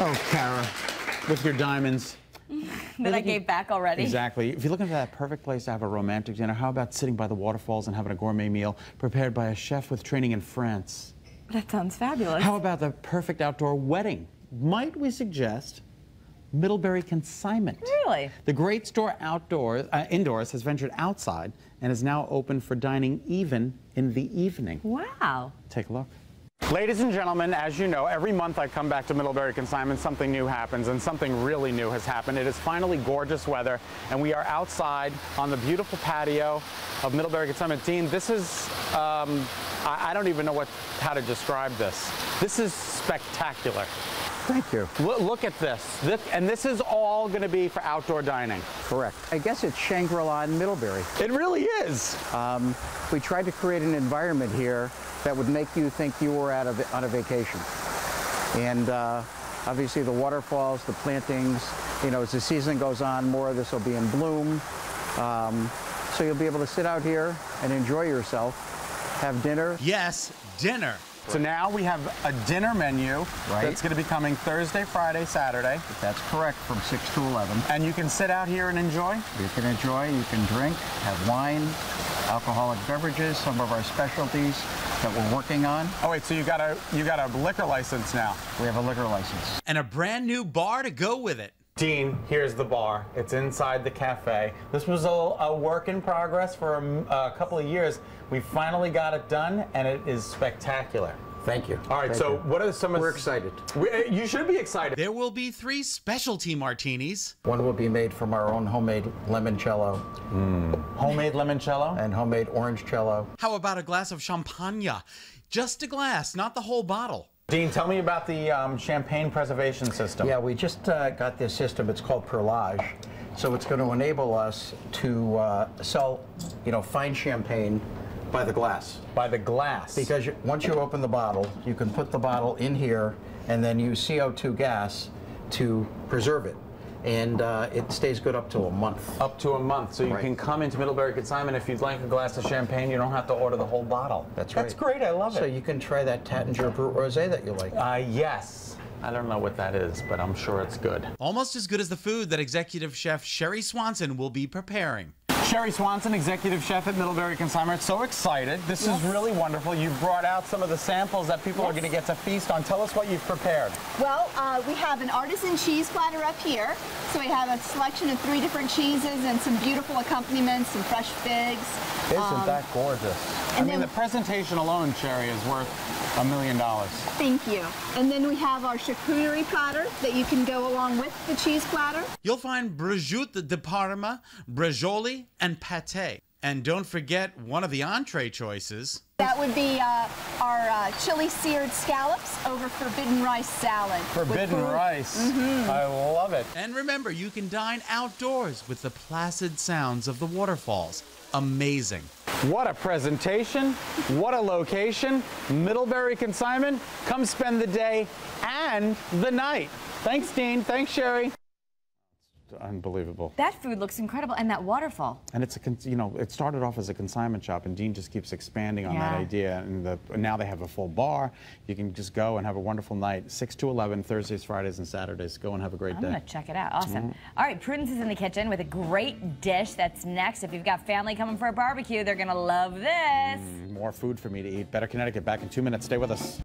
Oh, Kara, with your diamonds. that I gave back already. Exactly. If you're looking for that perfect place to have a romantic dinner, how about sitting by the waterfalls and having a gourmet meal prepared by a chef with training in France? That sounds fabulous. How about the perfect outdoor wedding? Might we suggest Middlebury Consignment? Really? The great store outdoors, uh, indoors has ventured outside and is now open for dining even in the evening. Wow. Take a look. Ladies and gentlemen, as you know, every month I come back to Middlebury Consignment, something new happens, and something really new has happened. It is finally gorgeous weather, and we are outside on the beautiful patio of Middlebury Consignment. Dean, this is, um, I, I, don't even know what how to describe this. This is spectacular. Thank you. Look, look at this. this. And this is all going to be for outdoor dining. Correct. I guess it's Shangri-La in Middlebury. It really is. Um, we tried to create an environment here that would make you think you were out a, on a vacation. And uh, obviously the waterfalls, the plantings, you know, as the season goes on, more of this will be in bloom. Um, so you'll be able to sit out here and enjoy yourself, have dinner. Yes, dinner. So now we have a dinner menu right. that's going to be coming Thursday, Friday, Saturday. If that's correct, from 6 to 11. And you can sit out here and enjoy? You can enjoy, you can drink, have wine, alcoholic beverages, some of our specialties that we're working on. Oh wait, so you got a you got a liquor license now? We have a liquor license. And a brand new bar to go with it. Dean, here's the bar. It's inside the cafe. This was a, a work in progress for a, a, couple of years. We finally got it done, and it is spectacular. Thank you. All right, Thank so you. what are some of We're excited. We, uh, you should be excited. There will be three specialty martinis. One will be made from our own homemade limoncello. Mm. Homemade limoncello? And homemade orange cello. How about a glass of champagne? Just a glass, not the whole bottle. Dean, tell me about the um, champagne preservation system. Yeah, we just uh, got this system. It's called Perlage. So it's going to enable us to uh, sell, you know, fine champagne by the glass. By the glass. Because you, once you open the bottle, you can put the bottle in here and then use CO2 gas to preserve it and uh, it stays good up to a month. Up to a month. So you right. can come into Middlebury Consignment if you'd like a glass of champagne. You don't have to order the whole bottle. That's right. That's great. I love so it. So you can try that Taittinger Brut Rosé that you like. Uh, yes. I don't know what that is, but I'm sure it's good. Almost as good as the food that executive chef Sherry Swanson will be preparing. Sherry Swanson, executive chef at Middlebury Consignment. So excited. This yes. is really wonderful. You brought out some of the samples that people yes. are going to get to feast on. Tell us what you've prepared. Well, uh, we have an artisan cheese platter up here. So we have a selection of three different cheeses and some beautiful accompaniments, some fresh figs. Isn't um, that gorgeous? I mean, the presentation alone, Sherry, is worth a million dollars. Thank you. And then we have our charcuterie platter that you can go along with the cheese platter. You'll find prosciutto di Parma, bresaola, and pate. And don't forget one of the entree choices. That would be uh, our uh, chili seared scallops over forbidden rice salad. Forbidden rice. Mm -hmm. I love it. And remember, you can dine outdoors with the placid sounds of the waterfalls. Amazing. What a presentation. What a location. Middlebury Consignment. Come spend the day and the night. Thanks, Dean. Thanks, Sherry unbelievable. That food looks incredible, and that waterfall. And it's a, you know, it started off as a consignment shop, and Dean just keeps expanding on yeah. that idea. And the, now they have a full bar. You can just go and have a wonderful night, 6 to 11, Thursdays, Fridays, and Saturdays. Go and have a great I'm day. I'm gonna check it out. Awesome. Mm -hmm. All right, Prudence is in the kitchen with a great dish that's next. If you've got family coming for a barbecue, they're gonna love this. Mm, more food for me to eat. Better Connecticut back in two minutes. Stay with us.